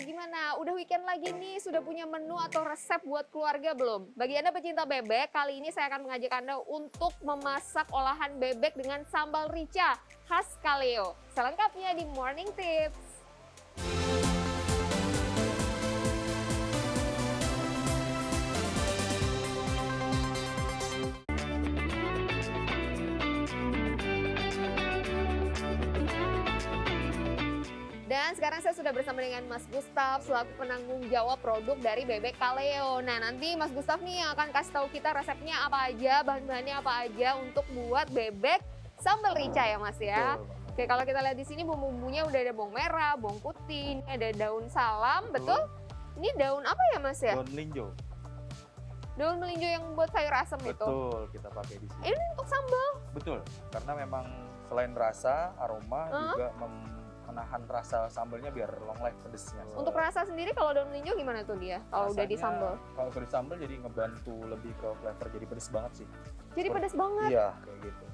gimana? Udah weekend lagi nih, sudah punya menu atau resep buat keluarga belum? Bagi Anda pecinta bebek, kali ini saya akan mengajak Anda untuk memasak olahan bebek dengan sambal rica khas Kaleo. Selengkapnya di Morning Tips. Dan sekarang saya sudah bersama dengan Mas Gustaf selaku penanggung jawab produk dari Bebek Kaleo. Nah, nanti Mas Gustaf nih yang akan kasih tahu kita resepnya apa aja, bahan-bahannya apa aja untuk buat bebek sambal rica ya, Mas ya. Betul. Oke, kalau kita lihat di sini bumbu-bumbunya udah ada bawang merah, bawang putih, ini ada daun salam, betul? Ini daun apa ya, Mas ya? Daun melinjo. Daun melinjo yang buat sayur asam itu. Betul, kita pakai di sini. Ini untuk sambal. Betul, karena memang selain rasa, aroma Hah? juga mem- menahan rasa sambalnya biar long life pedesnya. Untuk rasa sendiri kalau daun melinjo gimana tuh dia? Kalau udah Rasanya, disambal. Kalau udah disambal jadi ngebantu lebih ke flavor jadi pedes banget sih. Jadi Seperti- pedas banget. Iya, kayak gitu.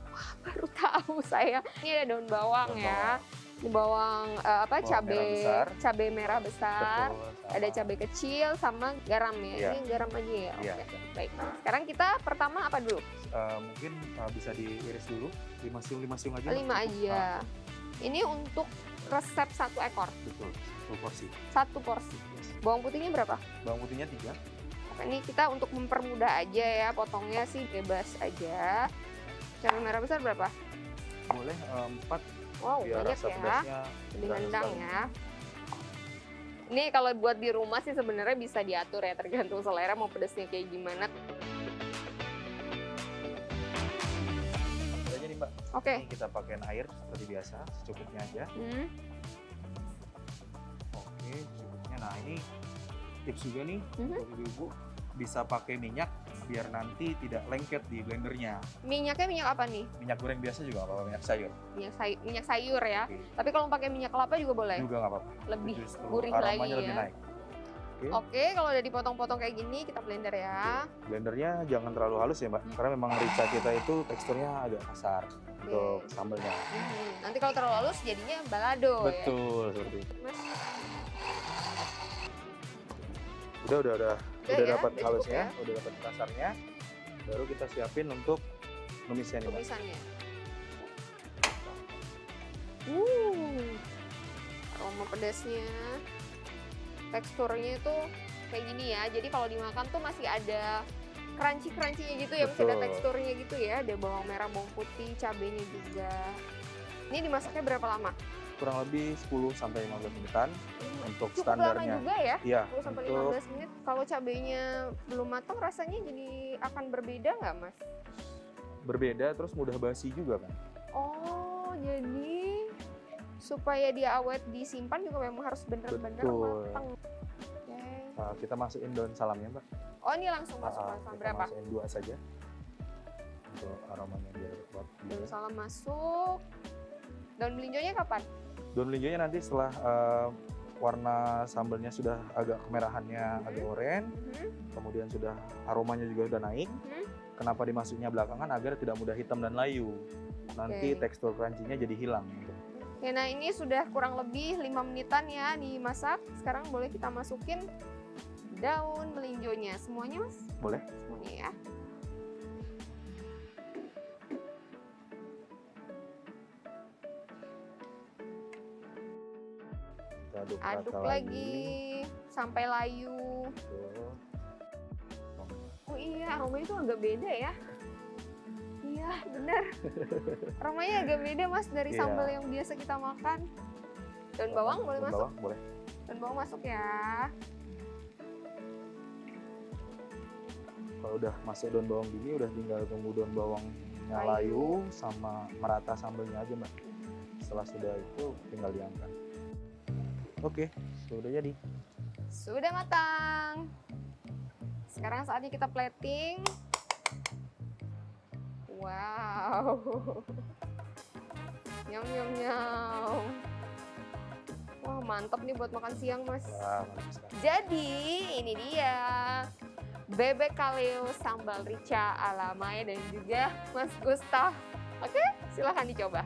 Baru tahu saya. Ini ada daun bawang Daun ya. bawang. Ini bawang eh, apa? Bawang cabai merah besar. cabai merah besar. Betul. sama- Ada cabai kecil sama garam ya. Iya. Ini garam aja ya. Iya. Oke. Baik. Sekarang kita pertama apa dulu? Eh, mungkin eh, bisa diiris dulu, lima siung lima siung aja. Lima aja. Ini untuk resep satu ekor, betul, satu porsi. satu porsi. Yes. Bawang putihnya berapa? Bawang putihnya tiga. Oke, ini kita untuk mempermudah aja ya, potongnya sih bebas aja. Cabai merah besar berapa? Boleh eh, empat Wow, biar banyak rasa ya. Lebih nendang sekali. ya. Ini kalau buat di rumah sih sebenarnya bisa diatur ya, tergantung selera mau pedasnya kayak gimana. Oke. Ini kita pakai air seperti biasa, secukupnya aja. Hmm. Oke, secukupnya. Nah ini tips juga nih Mhm. untuk ibu-ibu bisa pakai minyak biar nanti tidak lengket di blendernya. Minyaknya minyak apa nih? Minyak goreng biasa juga apa-apa, minyak sayur. Minyak, say- minyak sayur ya. Oke. Tapi kalau pakai minyak kelapa juga boleh. Juga nggak apa-apa. Lebih Justru gurih lagi lebih ya. naik. Oke. Oke, kalau udah dipotong-potong kayak gini kita blender ya. Blendernya jangan terlalu halus ya mbak, Hmm. karena memang rica kita itu teksturnya agak kasar untuk sambalnya. Hmm, Nanti kalau terlalu halus jadinya balado ya. Betul, seperti itu. Mas, Udah, udah, udah, Udah udah ya, dapat udah halusnya, ya. udah dapat kasarnya. Baru kita siapin untuk numisnya nih mbak. tulisannya. Uh, aroma pedasnya, teksturnya itu kayak gini ya. Jadi kalau dimakan tuh masih ada crunchy crunchynya gitu ya, masih ada teksturnya gitu ya. Ada bawang merah, bawang putih, cabenya juga. Ini dimasaknya berapa lama? Kurang lebih 10 sampai 15 menitan untuk Cukup standarnya. lama juga ya. Iya, 10 sampai untuk 15 menit. Kalau cabenya belum matang rasanya jadi akan berbeda nggak, Mas? berbeda terus mudah basi juga kan. Oh, jadi supaya dia awet disimpan juga memang harus benar-benar Betul. matang. Oke. Nah, kita masukin daun salamnya mbak. Oh, ini langsung masuk Ah, langsung berapa? masukin dua saja untuk aromanya biar kuat. Daun salam masuk. Daun melinjonya kapan? Daun melinjonya nanti setelah eh, warna sambalnya sudah agak kemerahannya Mhm. agak oranye, Mhm, kemudian sudah aromanya juga udah naik. mhm. Kenapa dimasuknya belakangan agar tidak mudah hitam dan layu. Nanti Oke. tekstur crunchy-nya jadi hilang. Oke, nah ini sudah kurang lebih 5 menitan ya dimasak. Sekarang boleh kita masukin daun melinjonya. Semuanya, Mas? Boleh? Semuanya ya. Kita aduk, Aduk lagi sampai layu. Tuh. Oh iya, aromanya itu agak beda ya. Iya, benar. Aromanya agak beda mas dari Iya. sambal yang biasa kita makan. Daun bawang boleh Daun masuk? bawang boleh. Daun bawang masuk ya. Kalau udah masuk daun bawang gini, udah tinggal tunggu daun bawangnya Layu. layu sama merata sambalnya aja mbak. Setelah sudah itu tinggal diangkat. Oke, sudah jadi. Sudah matang. Sekarang saatnya kita plating. Wow. Nyam nyam nyam. Wah mantap nih buat makan siang mas. Wah, sekali. Jadi ini dia bebek kaleo sambal rica ala Maya dan juga Mas Gustaf. Oke, silahkan dicoba.